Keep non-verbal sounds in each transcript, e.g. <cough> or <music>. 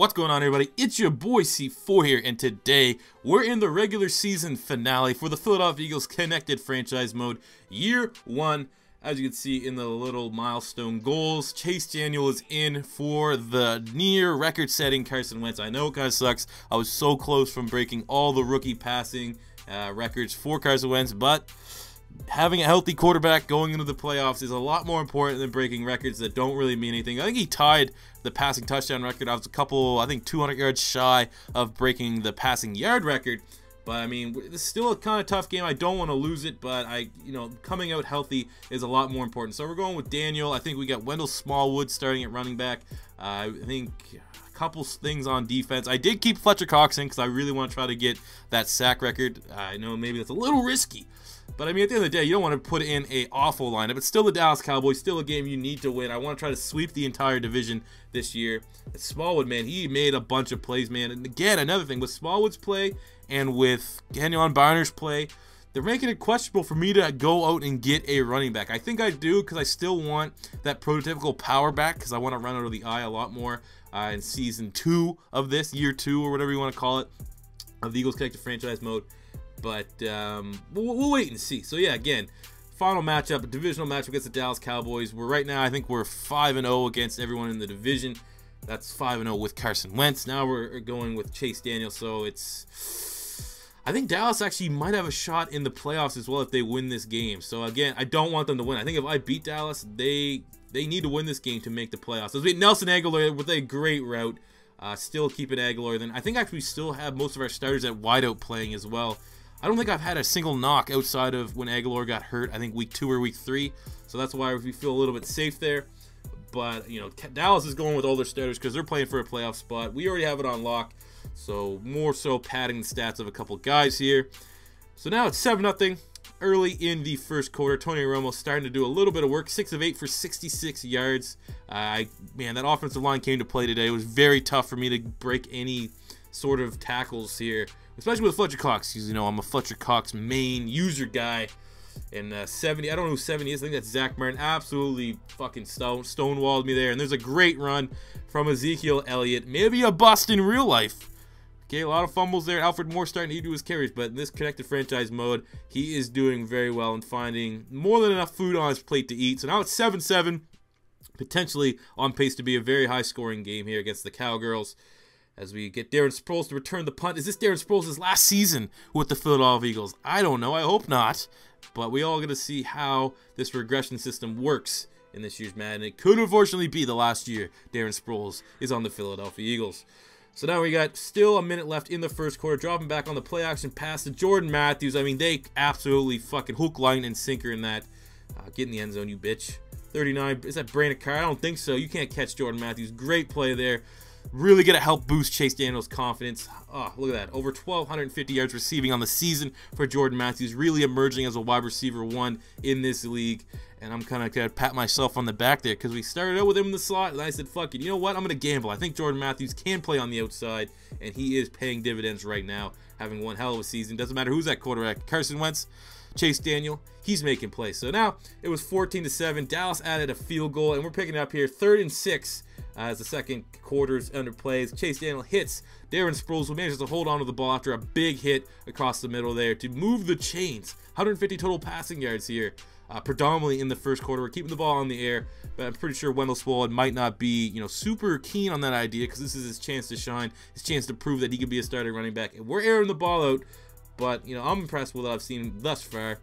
What's going on, everybody? It's your boy C4 here, and today we're in the regular season finale for the Philadelphia Eagles Connected Franchise Mode Year 1. As you can see in the little milestone goals, Chase Daniel is in for the near record-setting Carson Wentz. I know it kind of sucks. I was so close from breaking all the rookie passing uh, records for Carson Wentz, but having a healthy quarterback going into the playoffs is a lot more important than breaking records that don't really mean anything. I think he tied the passing touchdown record. I was a couple, I think 200 yards shy of breaking the passing yard record. But I mean, it's still a kind of tough game. I don't want to lose it, but I, you know, coming out healthy is a lot more important. So we're going with Daniel. I think we got Wendell Smallwood starting at running back. Uh, I think a couple things on defense. I did keep Fletcher Cox in because I really want to try to get that sack record. I know maybe that's a little risky, but I mean, at the end of the day, you don't want to put in a awful lineup. It's still the Dallas Cowboys, still a game you need to win. I want to try to sweep the entire division this year. Smallwood, man, he made a bunch of plays, man. And again, another thing with Smallwood's play and with Kenjon Barner's play, they're making it questionable for me to go out and get a running back. I think I do because I still want that prototypical power back because I want to run out of the eye a lot more uh, in season two of this, year two, or whatever you want to call it, of the Eagles Connected Franchise Mode. But um, we'll, we'll, wait and see. So yeah, again, final matchup, a divisional matchup against the Dallas Cowboys. We're right now, I think we're five and zero oh against everyone in the division. That's five and zero oh with Carson Wentz. Now we're going with Chase Daniel. So it's. I think Dallas actually might have a shot in the playoffs as well if they win this game. So again, I don't want them to win. I think if I beat Dallas, they they need to win this game to make the playoffs. So Nelson Agholor with a great route. Uh, still keeping Agholor. Then I think actually we still have most of our starters at wideout playing as well. I don't think I've had a single knock outside of when Agholor got hurt. I think week two or week three. So that's why we feel a little bit safe there. But, you know, Dallas is going with all their starters because they're playing for a playoff spot. We already have it on lock. So more so padding the stats of a couple guys here. So now it's 7 0 early in the first quarter. Tony Romo starting to do a little bit of work. 6 of 8 for 66 yards. Uh, man, that offensive line came to play today. It was very tough for me to break any sort of tackles here especially with Fletcher Cox, because you know I'm a Fletcher Cox main user guy. And uh, 70, I don't know who 70 is. I think that's Zack Martin. Absolutely fucking stone stonewalled me there. And there's a great run from Ezekiel Elliott. Maybe a bust in real life. Okay, a lot of fumbles there. Alfred Morris starting to do his carries, but in this connected franchise mode, he is doing very well and finding more than enough food on his plate to eat. So now it's 7-7, potentially on pace to be a very high-scoring game here against the Cowgirls as we get Darren Sproles to return the punt. Is this Darren Sproles' last season with the Philadelphia Eagles? I don't know. I hope not. But we all going to see how this regression system works in this year's Madden. It could unfortunately be the last year Darren Sproles is on the Philadelphia Eagles. So now we got still a minute left in the first quarter. Dropping back on the play action pass to Jordan Matthews. I mean, they absolutely fucking hook, line, and sinker in that. Uh, get in the end zone, you bitch. 39. Is that Brandon Carr? I don't think so. You can't catch Jordan Matthews. Great play there. Really going to help boost Chase Daniels' confidence. Oh, look at that. Over 1,250 yards receiving on the season for Jordan Matthews. Really emerging as a wide receiver one in this league. And I'm kind of going to pat myself on the back there because we started out with him in the slot. And I said, fuck it. You know what? I'm going to gamble. I think Jordan Matthews can play on the outside. And he is paying dividends right now, having one hell of a season. Doesn't matter who's at quarterback. Carson Wentz. Chase Daniel, he's making plays. So now it was 14 to 7. Dallas added a field goal, and we're picking up here third and six uh, as the second quarter's under plays. Chase Daniel hits Darren Sproles, who manages to hold on to the ball after a big hit across the middle there to move the chains. 150 total passing yards here. Uh, predominantly in the first quarter. We're keeping the ball on the air, but I'm pretty sure Wendell Smallwood might not be, you know, super keen on that idea because this is his chance to shine, his chance to prove that he can be a starting running back. And we're airing the ball out but, you know, I'm impressed with what I've seen thus far.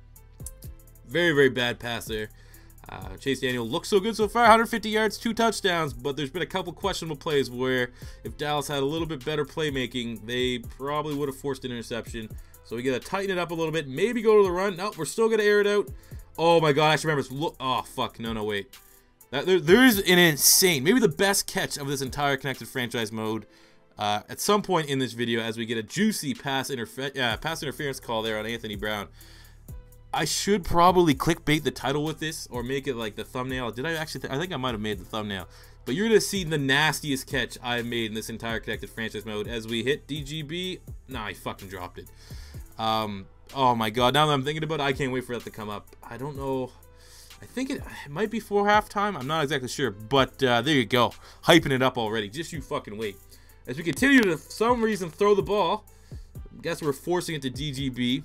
Very, very bad passer. Uh, Chase Daniel looks so good so far, 150 yards, two touchdowns, but there's been a couple questionable plays where if Dallas had a little bit better playmaking, they probably would have forced an interception. So we got to tighten it up a little bit, maybe go to the run. No, we're still going to air it out. Oh my god, I actually remember. Look, oh fuck, no, no, wait. That, there, there is an insane, maybe the best catch of this entire connected franchise mode uh, at some point in this video, as we get a juicy pass, interfe uh, pass interference call there on Anthony Brown, I should probably clickbait the title with this or make it like the thumbnail. Did I actually? I think I might have made the thumbnail. But you're to see the nastiest catch I've made in this entire connected franchise mode as we hit DGB. Nah, I fucking dropped it. Um, oh my god, now that I'm thinking about it, I can't wait for that to come up. I don't know. I think it, it might be for halftime. I'm not exactly sure. But uh, there you go. Hyping it up already. Just you fucking wait. as we continue to, for some reason, throw the ball. I guess we're forcing it to DGB.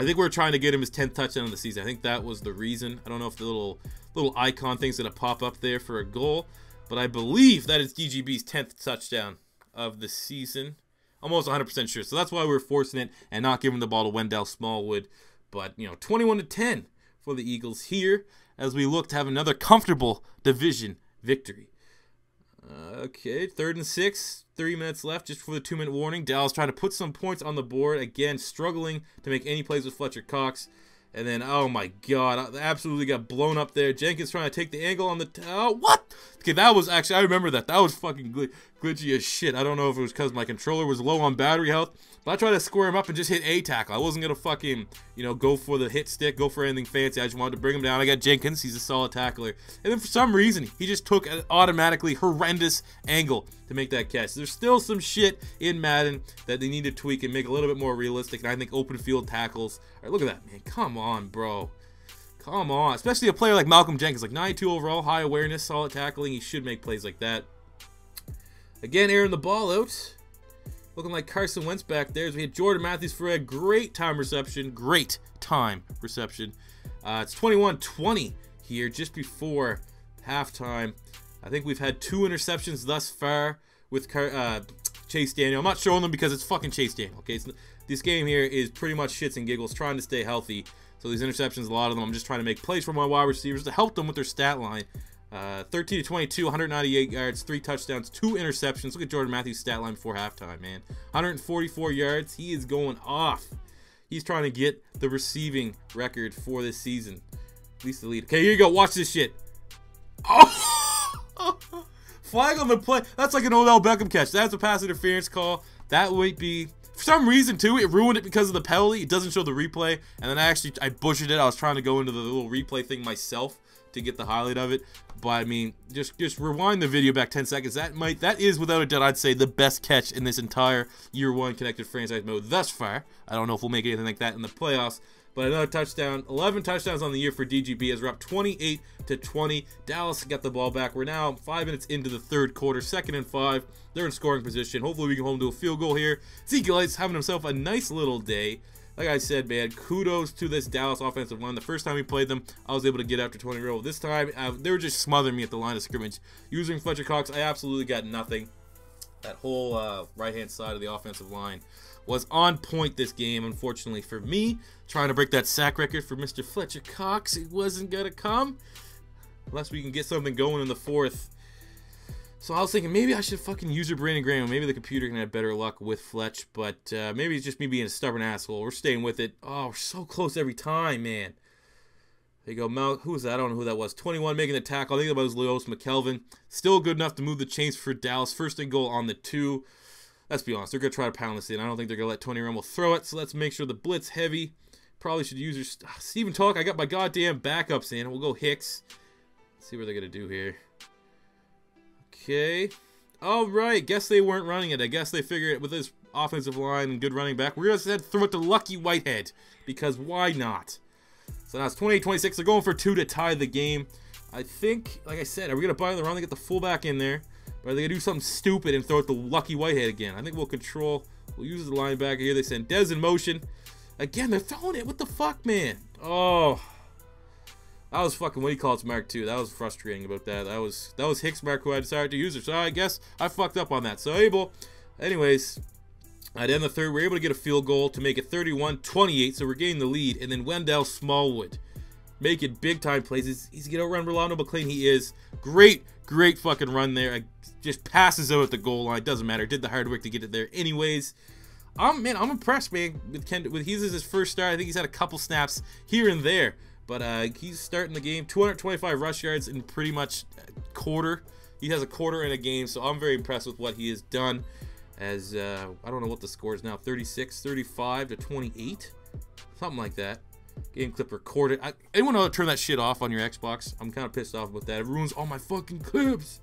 I think we're trying to get him his 10th touchdown of the season. I think that was the reason. I don't know if the little little icon thing's going to pop up there for a goal, but I believe that is DGB's 10th touchdown of the season. Almost 100% sure. So that's why we're forcing it and not giving the ball to Wendell Smallwood. But, you know, 21 to 10 for the Eagles here as we look to have another comfortable division victory. Uh, okay, third and six, three minutes left just for the two minute warning. Dallas trying to put some points on the board. Again, struggling to make any plays with Fletcher Cox. And then, oh my god, I absolutely got blown up there. Jenkins trying to take the angle on the. Oh, what? Okay, that was actually, I remember that. That was fucking gl glitchy as shit. I don't know if it was because my controller was low on battery health, but I tried to square him up and just hit A tackle. I wasn't going to fucking, you know, go for the hit stick, go for anything fancy. I just wanted to bring him down. I got Jenkins. He's a solid tackler. And then for some reason, he just took an automatically horrendous angle to make that catch. There's still some shit in Madden that they need to tweak and make a little bit more realistic. And I think open field tackles. All right, look at that, man. Come on, bro. Come on. Especially a player like Malcolm Jenkins, like 92 overall, high awareness, solid tackling. He should make plays like that. Again, airing the ball out. Looking like Carson Wentz back there. As we had Jordan Matthews for a great time reception. Great time reception. Uh, it's 21-20 here, just before halftime. I think we've had two interceptions thus far with uh, Chase Daniel. I'm not showing them because it's fucking Chase Daniel. Okay, this game here is pretty much shits and giggles, trying to stay healthy. So these interceptions, a lot of them, I'm just trying to make plays for my wide receivers to help them with their stat line. Uh, 13 to 22, 198 yards, three touchdowns, two interceptions. Look at Jordan Matthews' stat line before halftime, man. 144 yards. He is going off. He's trying to get the receiving record for this season. At least the lead. Okay, here you go. Watch this shit. Oh! <laughs> Flag on the play. That's like an Odell Beckham catch. That's a pass interference call. That might be for some reason too it ruined it because of the penalty. It doesn't show the replay. And then i actually i butchered it. I was trying to go into the little replay thing myself to get the highlight of it. But i mean just just rewind the video back 10 seconds. That might that is without a doubt i'd say the best catch in this entire year one connected franchise mode thus far. I don't know if we'll make anything like that in the playoffs but another touchdown, 11 touchdowns on the year for DGB as we're up 28 to 20. Dallas got the ball back. We're now five minutes into the third quarter, second and five. They're in scoring position. Hopefully we can hold them to a field goal here. Zeke Light's having himself a nice little day. Like I said, man, kudos to this Dallas offensive line. The first time we played them, I was able to get after 20 roll. This time, uh, they were just smothering me at the line of scrimmage. Using Fletcher Cox, I absolutely got nothing. That whole uh, right-hand side of the offensive line was on point this game, unfortunately for me. Trying to break that sack record for Mr. Fletcher Cox. It wasn't going to come. Unless we can get something going in the fourth. So I was thinking maybe I should fucking use your Brandon Graham. Maybe the computer can have better luck with Fletch. But uh, maybe it's just me being a stubborn asshole. We're staying with it. Oh, we're so close every time, man. There you go. Mel, who was that? I don't know who that was. 21 making the tackle. I think that was Leodis McKelvin. Still good enough to move the chains for Dallas. First and goal on the two let's be honest, they're going to try to pound this in. I don't think they're going to let Tony Romo throw it, so let's make sure the blitz heavy. Probably should use your... Uh, Stephen Talk, I got my goddamn backups in. We'll go Hicks. Let's see what they're going to do here. Okay. All right. Guess they weren't running it. I guess they figured it with this offensive line and good running back. We're going to throw it to Lucky Whitehead because why not? So now it's 28-26. They're going for two to tie the game. I think, like I said, are we going to buy the run to get the fullback in there? Or are they to do something stupid and throw it to Lucky Whitehead again? I think we'll control. We'll use the linebacker here. They send Dez in motion. Again, they're throwing it. What the fuck, man? Oh. That was fucking what do you call it, Mark too. That was frustrating about that. That was that was Hicks Mark who I decided to use it. So I guess I fucked up on that. So able. Anyways, at end of the third, we're able to get a field goal to make it 31-28. So we're getting the lead. And then Wendell Smallwood making big time plays. He's, going to outrun Rolando McClain. He is. Great, great fucking run there just passes out at the goal line. Doesn't matter. Did the hard work to get it there anyways. I'm man, I'm impressed, man. With Ken, with he's his first start. I think he's had a couple snaps here and there, but uh, he's starting the game. 225 rush yards in pretty much quarter. He has a quarter in a game, so I'm very impressed with what he has done. As uh, I don't know what the score is now, 36, 35 to 28, something like that. Game clip recorded. I, anyone know to turn that shit off on your Xbox? I'm kind of pissed off about that. It ruins all my fucking clips.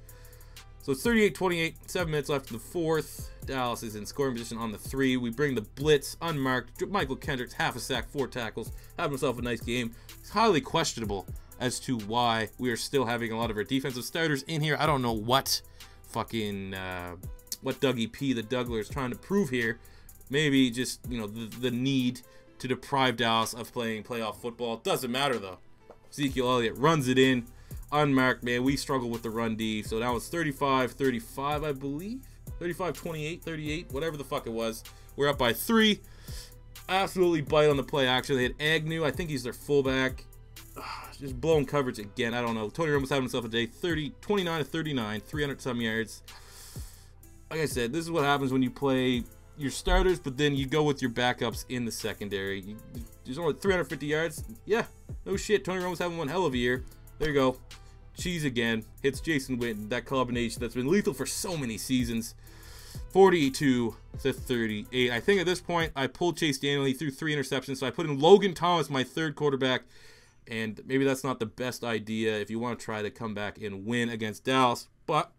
So it's 38-28, seven minutes left in the fourth. Dallas is in scoring position on the three. We bring the blitz unmarked. Mychal Kendricks, half a sack, four tackles. Have himself a nice game. It's highly questionable as to why we are still having a lot of our defensive starters in here. I don't know what fucking uh, what Dougie P, the Dougler, is trying to prove here. Maybe just, you know, the, the need to deprive Dallas of playing playoff football. Doesn't matter, though. Ezekiel Elliott runs it in. Unmarked, man. We struggle with the run D. So that was 35 35, I believe. 35 28, 38, whatever the fuck it was. We're up by three. Absolutely bite on the play action. They had Agnew. I think he's their fullback. Ah, just blown coverage again. I don't know. Tony Romo's having himself a day. 30, 29 to 39, 300 some yards. Like I said, this is what happens when you play your starters, but then you go with your backups in the secondary. You, there's only 350 yards. Yeah, no shit. Tony Romo's having one hell of a year. There you go. Cheese again. Hits Jason Witten. That combination that's been lethal for so many seasons. 42 to 38. I think at this point, I pulled Chase Daniel. He threw three interceptions. So I put in Logan Thomas, my third quarterback. And maybe that's not the best idea if you want to try to come back and win against Dallas. But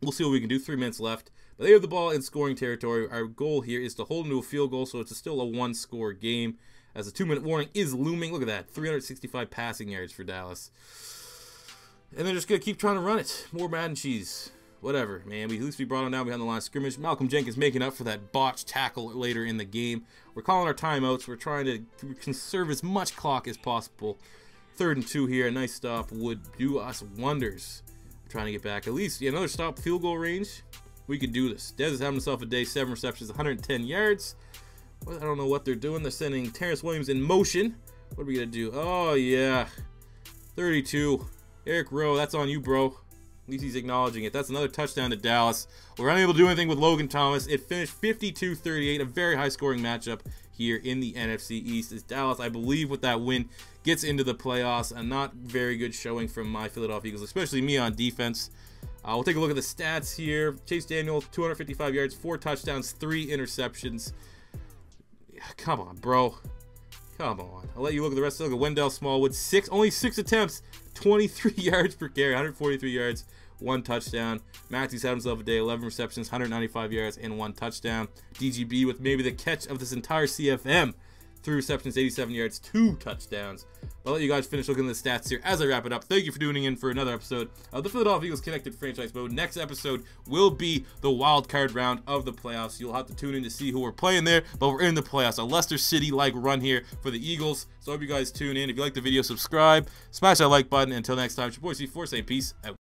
we'll see what we can do. Three minutes left. But they have the ball in scoring territory. Our goal here is to hold them to a field goal, so it's still a one score game. As a two minute warning is looming. Look at that 365 passing yards for Dallas. And they're just going to keep trying to run it. More Madden cheese. Whatever, man. We at least we brought him down behind the line of scrimmage. Malcolm Jenkins making up for that botched tackle later in the game. We're calling our timeouts. We're trying to conserve as much clock as possible. Third and two here. A nice stop would do us wonders. trying to get back at least another stop field goal range. We could do this. Dez is having himself a day. Seven receptions, 110 yards. I don't know what they're doing. They're sending Terrance Williams in motion. What are we going to do? Oh, yeah. 32. Eric Rowe, that's on you, bro. At least he's acknowledging it. That's another touchdown to Dallas. We're unable to do anything with Logan Thomas. It finished 52-38, a very high-scoring matchup here in the NFC East. As Dallas, I believe, with that win, gets into the playoffs. A not very good showing from my Philadelphia Eagles, especially me on defense. Uh, we'll take a look at the stats here. Chase Daniel, 255 yards, four touchdowns, three interceptions. Come on, bro. Come on. I'll let you look at the rest of the Wendell Smallwood. Six, only six attempts, 23 <laughs> yards per carry, 143 yards, one touchdown. Matthews had himself a day, 11 receptions, 195 yards, and one touchdown. DGB with maybe the catch of this entire CFM. Three receptions, 87 yards, two touchdowns. I'll let you guys finish looking at the stats here as I wrap it up. Thank you for tuning in for another episode of the Philadelphia Eagles Connected Franchise Mode. Next episode will be the wild card round of the playoffs. You'll have to tune in to see who we're playing there, but we're in the playoffs. A Leicester City-like run here for the Eagles. So I hope you guys tune in. If you like the video, subscribe, smash that like button. Until next time, it's your boy C4 saying peace out.